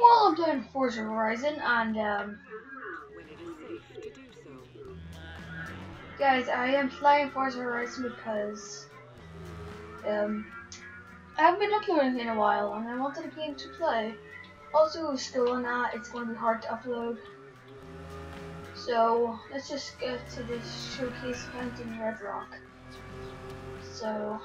Well, I'm playing Forza Horizon, and um, guys, I am playing Forza Horizon because um, I haven't been uploading in a while, and I wanted a game to play. Also, school that, it's going to be hard to upload. So let's just get to this showcase event in Red Rock. So.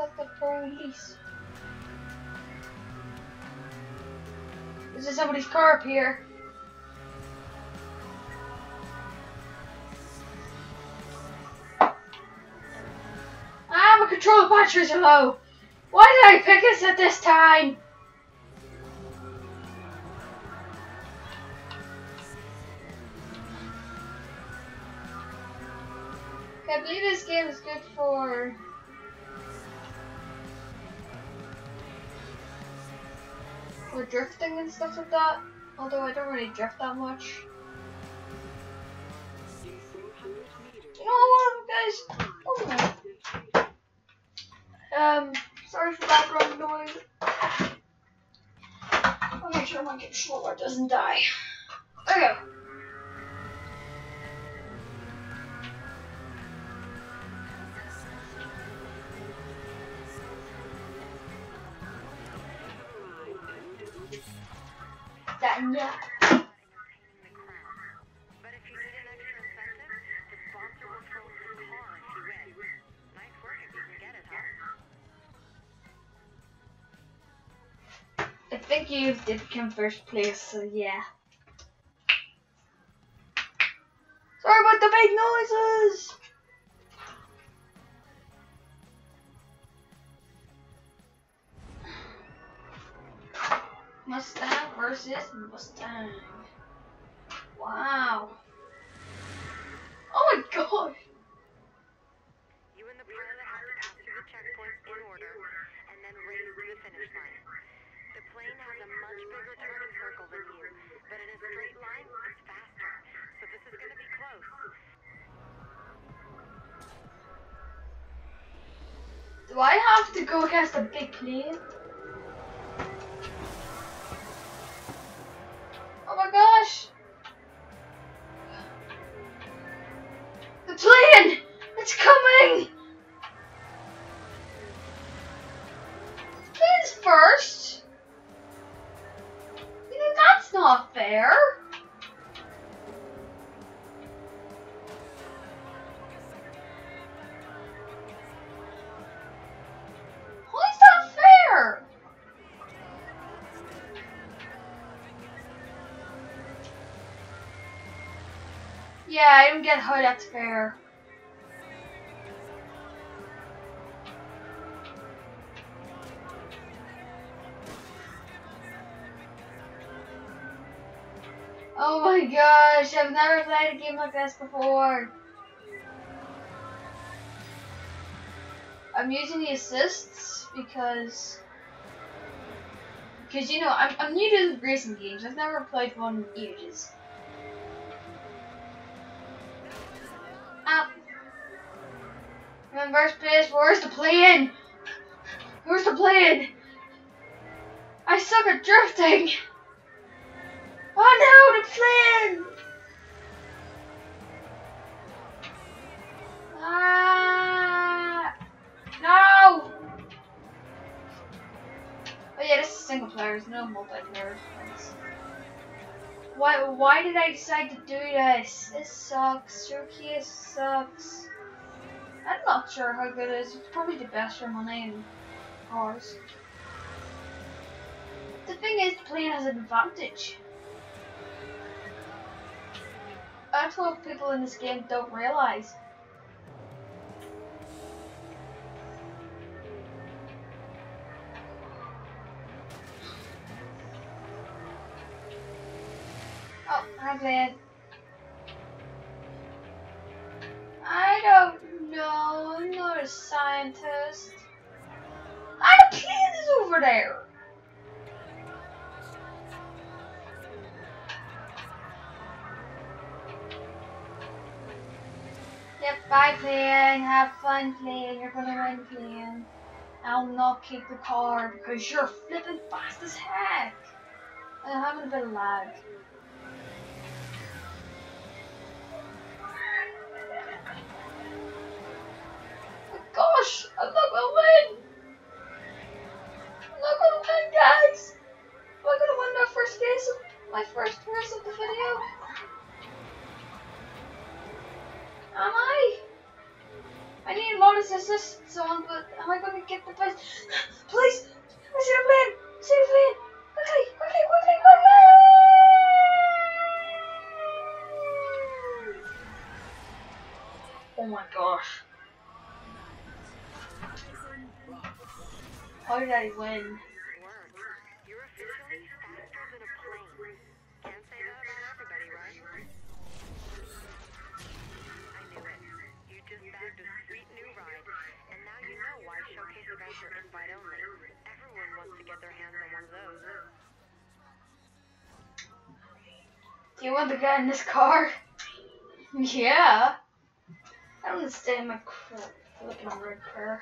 Let the police. Is there somebody's car up here? Ah, my control batteries are low. Why did I pick this at this time? I believe this game is good for for drifting and stuff like that. Although I don't really drift that much. In 400 meters, You know what, guys? Oh my. Um, sorry for background noise. I'll make sure my controller doesn't die. Okay. I think you did come first place, so yeah. Sorry about the big noises! Versus Mustang. Wow. Oh my god! You and the pilot have to pass through the checkpoints in order and then race to the finish line. The plane has a much bigger turning circle than you, but in a straight line, it's faster. So this is going to be close. Do I have to go against a big plane? Yeah, I didn't get how that's fair. Oh my gosh, I've never played a game like this before. I'm using the assists because because you know I'm, I'm new to racing games. I've never played one in ages. In first place. Where's the plane? Where's the plane? I suck at drifting. Oh no, the plane! Ah! No! Oh yeah, this is single player, there's no multiplayer. Why, why did I decide to do this? This sucks. Showcase sucks. I'm not sure how good it is. It's probably the best for money and cars. The thing is, the plane has an advantage. That's what people in this game don't realize. Oh, Van. Yep, Bye playing, have fun playing, you're gonna win playing. I'll not keep the car because you're flipping fast as heck. I'm having a bit of lag. Of on, but am I gonna get the best? Please! I see a plane! I see a plane! Quickly! Quickly! Quickly! Quickly! Oh my gosh. How did I win? Word. You're officially faster than a plane. Can't say that about everybody, right? I knew it. You just bagged a sweet new ride, and now you know why showcase events are invite only. Everyone wants to get their hands on one of those. Do you want the guy in this car? Yeah. I don't want to stay in my crap flipping red car.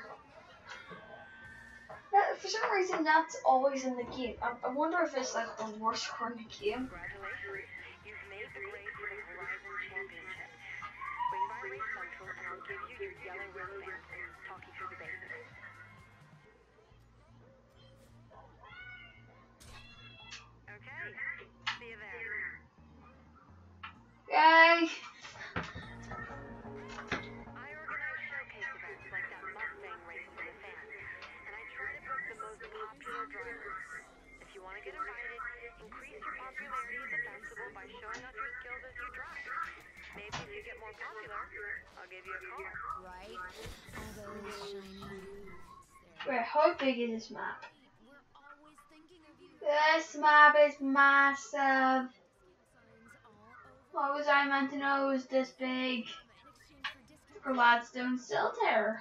For some reason, that's always in the game. I, I wonder if it's like the worst car in the game. Congratulations. You've made the grade call. right? How big is this map? This map is massive. What was I meant to know it was this big? For Gladstone Still good.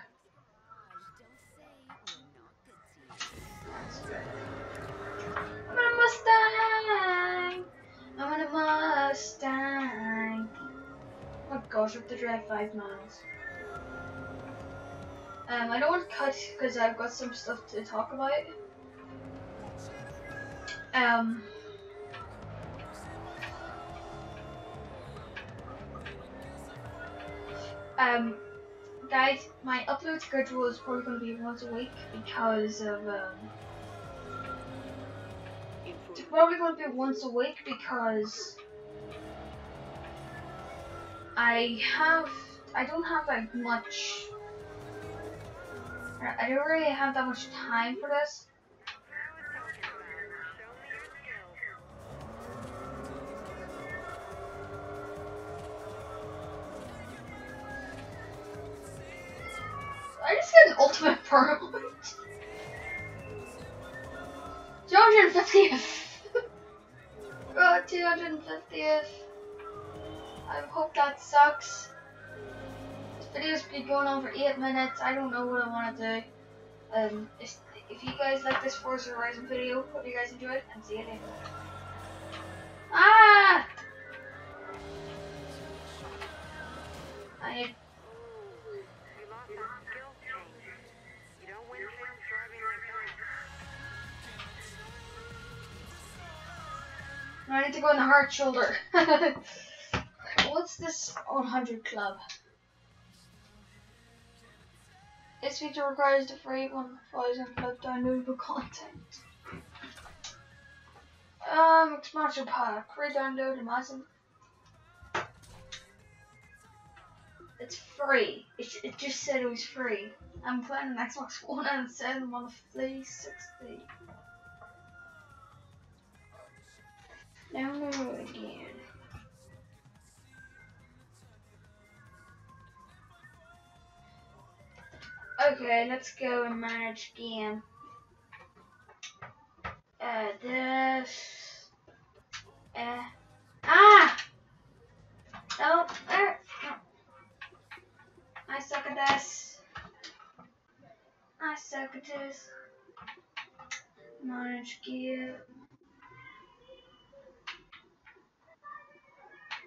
I'm on a Mustang. I'm on a Mustang. Oh gosh, I have to drive five miles. Um, I don't want to cut because I've got some stuff to talk about. Um. Um, guys, my upload schedule is probably going to be once a week because of um. It's probably going to be once a week because I have I don't have like much. I don't really have that much time for this. I just get an ultimate permanent. 250th. oh, 250th. I hope that sucks. This video's been going on for 8 minutes. I don't know what I want to do. Um, if, you guys like this Forza Horizon video, hope you guys enjoyed, and see you later. Ah! I I need to go in the hard shoulder. What's this 100 club? This feature requires the free 1000 club downloadable content. Um, expansion pack, free download, massive. It's free. It, it just said it was free. I'm playing an Xbox One and it says I'm on a 360. Okay, let's go and manage game. Uh, this. Uh. Ah! No, there. No. I suck at this. I suck at this. Manage gear.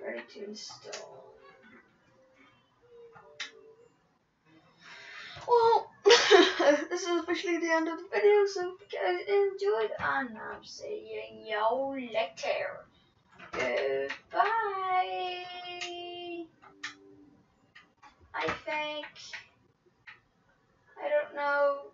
Ready to install. this is officially the end of the video, so if you guys enjoyed, and I'm seeing y'all later. Goodbye. I think. I don't know.